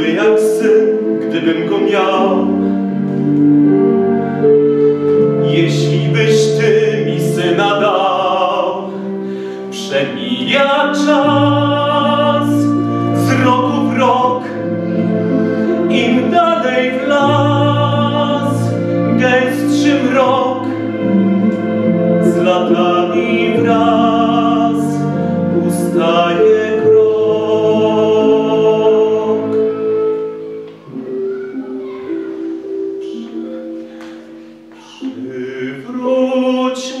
byłby jak syn, gdybym go miał. Jeśli byś ty mi syna dał, przemija czas z roku w rok, im dalej w las, gęstszy mrok z latami.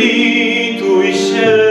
lituj się.